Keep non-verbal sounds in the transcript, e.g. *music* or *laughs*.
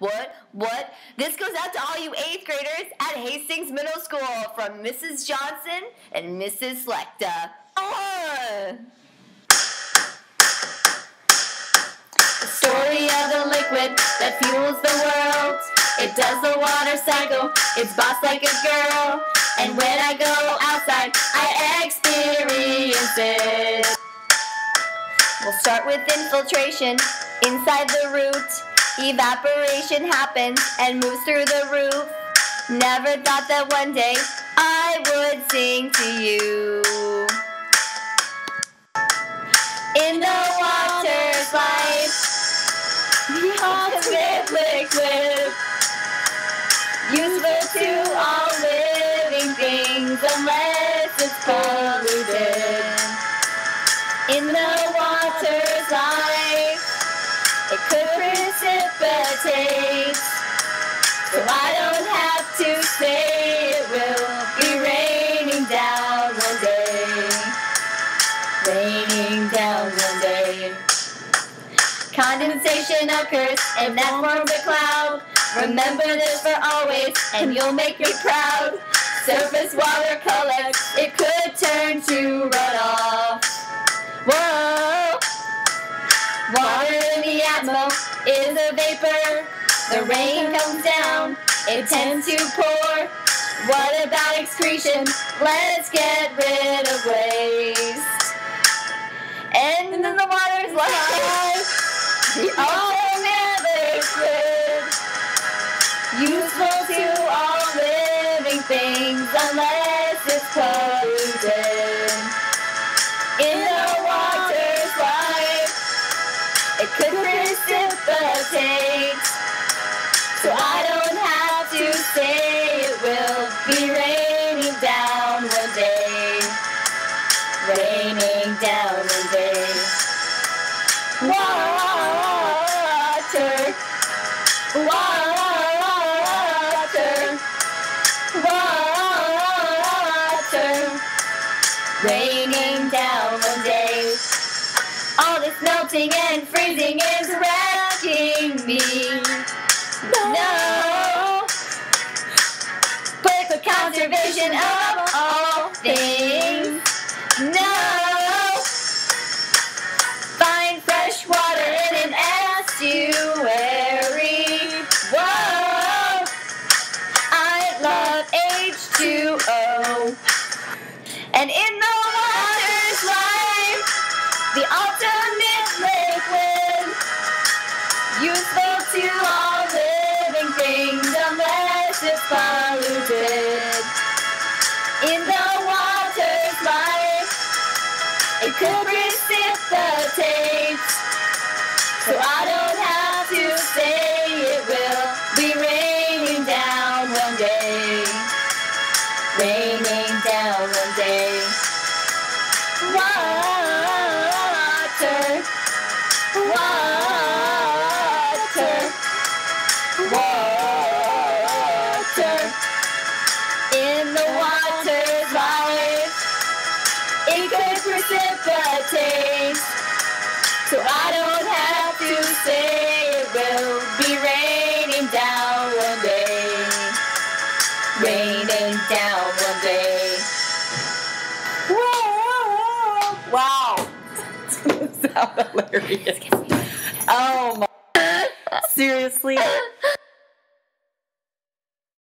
what, what? This goes out to all you eighth graders at Hastings Middle School from Mrs. Johnson and Mrs. Slechta. Uh. The story of the liquid that fuels the world. It does the water cycle, it's boss like a girl. And when I go outside, I experience it. We'll start with infiltration inside the root. Evaporation happens and moves through the roof. Never thought that one day I would sing to you. In the water's life, the ultimate liquid, useful to all living things unless it's polluted. In the water's life, precipitate. So I don't have to say it will be raining down one day. Raining down one day. Condensation occurs and that forms a cloud. Remember this for always and you'll make me proud. Surface water collects, it could turn to runoff. Is a vapor. The rain comes down, it tends to pour. What about excretion? Let's get rid of waste. And then the water's life. The ultimate liquid. Useful to all living things unless it's polluted. In the water's life, it could So I don't have to say it will be raining down one day. Raining down one day. Water. Water. Water. Raining down one day. All this melting and freezing is wrecking me. Conservation of all things. No. Find fresh water in an estuary. Whoa. I love H2O. And in the water's life, the ultimate liquid, useful to all living things unless it's polluted. Could precipitate. So I don't have to say it will be raining down one day. Raining down one day. Water. Water. Could precipitate. So I don't have to say it will be raining down one day. Raining down one day. Whoa. Wow. *laughs* Sound hilarious. Oh my. Seriously? *laughs*